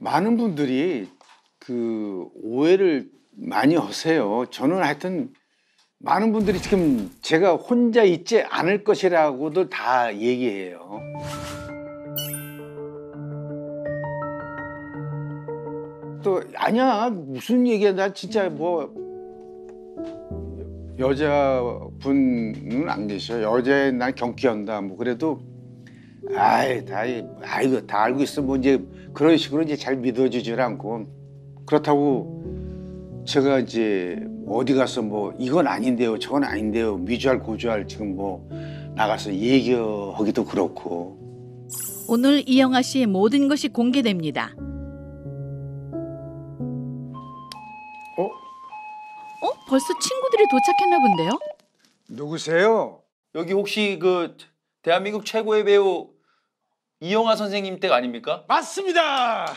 많은 분들이 그 오해를 많이 하세요. 저는 하여튼 많은 분들이 지금 제가 혼자 있지 않을 것이라고도 다 얘기해요. 또 아니야 무슨 얘기야 나 진짜 뭐 여자분은 안 계셔 여자에 난 경기한다 뭐 그래도 아이 다 아이고 다 알고 있어 뭐 이제 그런 식으로 이제 잘 믿어주질 않고 그렇다고 제가 이제 어디 가서 뭐 이건 아닌데요 저건 아닌데요 미주알 고주알 지금 뭐 나가서 얘기하기도 그렇고 오늘 이영아 씨의 모든 것이 공개됩니다. 어 어? 벌써 친구들이 도착했나 본데요? 누구세요? 여기 혹시 그 대한민국 최고의 배우 이영하 선생님 댁 아닙니까? 맞습니다.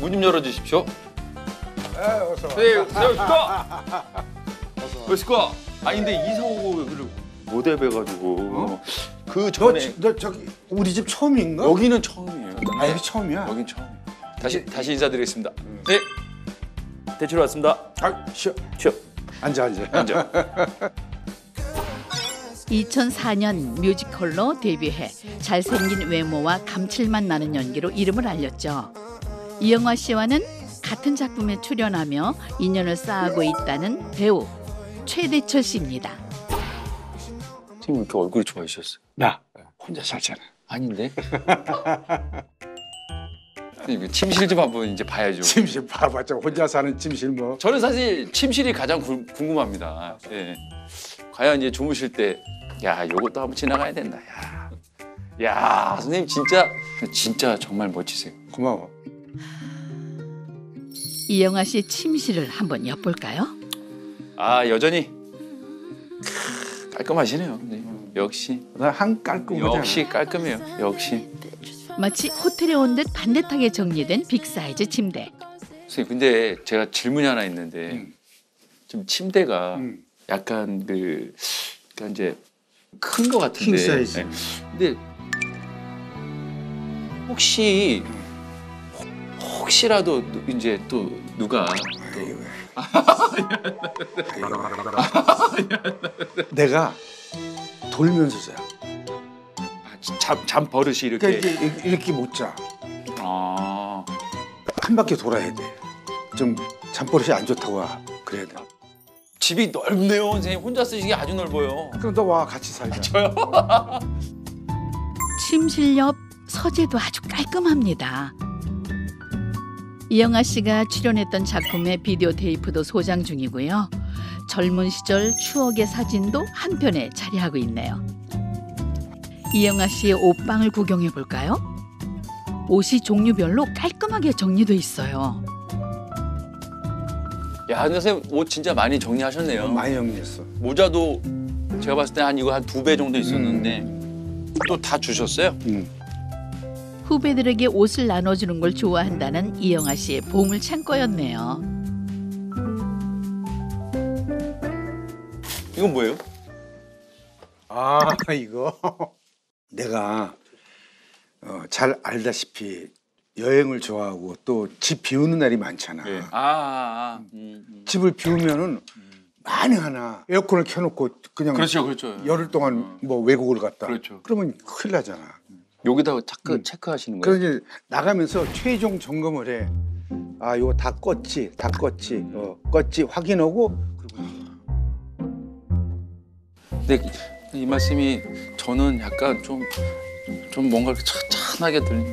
문 좀 열어주십시오. 네, 어서 와. 네, 여기가. 여기가. 아니 근데 오고 여기를 못 해봐가지고 어? 그 너, 전에 지- 너 저기 우리 집 처음인가? 여기는 처음이에요. 아 여기 처음이야. 여긴 처음이에요. 다시 다시 인사드리겠습니다. 네. 대치로 왔습니다. 아 쉬어. 쉬어. 앉아 앉아. 앉아. 2004년 뮤지컬로 데뷔해 잘생긴 외모와 감칠맛 나는 연기로 이름을 알렸죠. 이영화 씨와는 같은 작품에 출연하며 인연을 쌓아고 있다는 배우 최대철 씨입니다. 왜 이렇게 얼굴이 좋아지셨어요? 나 혼자 살잖아. 아닌데? 이거 침실 좀 한번 이제 봐야죠. 침실 봐봤자 혼자 사는 침실 뭐. 저는 사실 침실이 가장 구- 궁금합니다. 예. 과연 이제 주무실 때, 야, 요것도 한번 지나가야 된다. 야, 야, 선생님 진짜 진짜 정말 멋지세요. 고마워. 이영아 씨 침실을 한번 엿볼까요? 아, 여전히 크, 깔끔하시네요. 선생님. 역시, 나 한 깔끔하잖아. 역시 깔끔해요. 역시. 마치 호텔에 온 듯 반듯하게 정리된 big size 침대. 선생님, 근데 제가 질문이 하나 있는데, 음. 좀 침대가 음. 약간 그, 그러니까 이제 큰 거 같은데. king size. 네. 근데 혹시 혹시라도 누- 이제 또 누가 또 내가 돌면서 자. 잠, 잠 버릇이 그러니까 이렇게 이렇게, 이렇게 못 자. 아 한 바퀴 돌아야 돼. 좀 잠버릇이 안 좋다고 하- 그래야 돼. 집이 넓네요 선생님 혼자 쓰시기 아주 넓어요 그럼 너 와 같이 살자. 저요 침실 옆 서재도 아주 깔끔합니다. 이영아 씨가 출연했던 작품의 비디오 테이프도 소장 중이고요. 젊은 시절 추억의 사진도 한편에 자리하고 있네요. 이영아 씨의 옷방을 구경해 볼까요? 옷이 종류별로 깔끔하게 정리돼 있어요. 야 근데 선생님 옷 진짜 많이 정리하셨네요 많이 정리했어. 모자도 제가 봤을 때 한 이거 한 두 배 정도 있었는데 또 다 주셨어요 응. 후배들에게 옷을 나눠주는 걸 좋아한다는 이영아 씨의 보물 창고였네요. 이건 뭐예요 아 이거 내가 어, 잘 알다시피 여행을 좋아하고 또 집 비우는 날이 많잖아. 네. 아, 아, 아. 음, 음. 집을 비우면은 많이 하나 에어컨을 켜놓고 그냥 그렇죠 그렇죠 열흘 동안 뭐 외국을 갔다. 그렇죠. 그러면 큰일 나잖아. 여기다가 체크 음. 체크하시는 거예요 그래서 나가면서 최종 점검을 해. 아 이거 다 껐지, 다 껐지, 어, 껐지 확인하고 근데 이 말씀이 저는 약간 좀, 좀 뭔가 이렇게 찬- 찬하게 들리